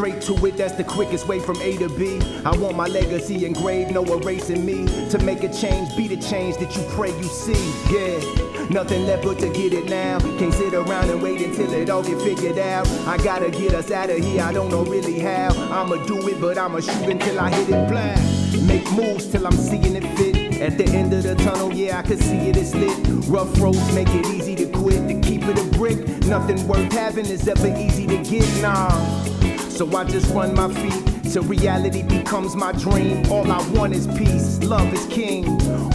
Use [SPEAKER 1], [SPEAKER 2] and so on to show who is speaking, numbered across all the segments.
[SPEAKER 1] Straight to it, that's the quickest way from A to B. I want my legacy engraved, no erasing me. To make a change, be the change that you pray you see. Yeah. Nothing left but to get it now. Can't sit around and wait until it all get figured out. I gotta get us out of here, I don't know really how. I'ma do it, but I'ma shoot until I hit it blind. Make moves till I'm seeing it fit. At the end of the tunnel, yeah, I can see it is lit. Rough roads make it easy to quit. To keep it a brick, nothing worth having is ever easy to get, nah. So I just run my feet till reality becomes my dream. All I want is peace, love is king.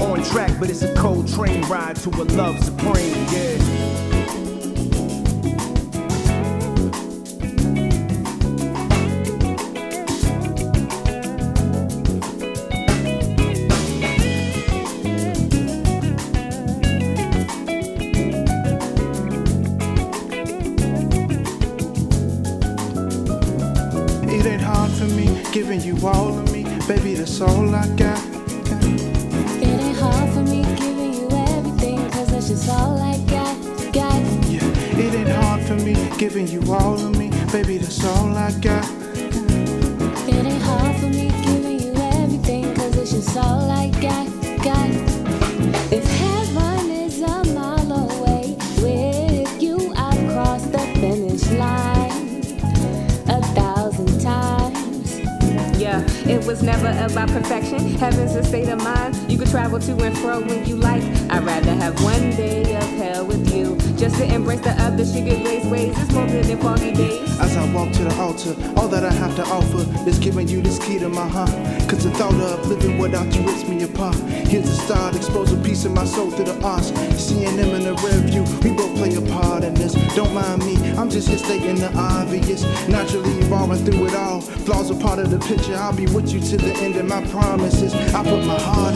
[SPEAKER 1] On track, but it's a cold train ride to a love supreme, yeah.
[SPEAKER 2] Me, giving you all of me. Baby, that's all I got.
[SPEAKER 3] It ain't hard for me giving you everything, cause that's just all I got. Got
[SPEAKER 2] Yeah, it ain't hard for me, giving you all of me. Baby, that's all I got.
[SPEAKER 3] It ain't hard for me
[SPEAKER 4] was never about perfection. Heaven's a state of mind. You could travel to and fro when you like. I'd rather have one day of hell to embrace the other sugar glaze ways. It's more than foggy days.
[SPEAKER 2] As I walk to the altar, all that I have to offer is giving you this key to my heart. Cause the thought of living without you rips me apart. Here's the start, expose a piece of my soul through the arts. Seeing them in the rear view, we both play a part in this. Don't mind me, I'm just here stating the obvious. Naturally evolving through it all. Flaws are part of the picture, I'll be with you to the end of my promises. I put my heart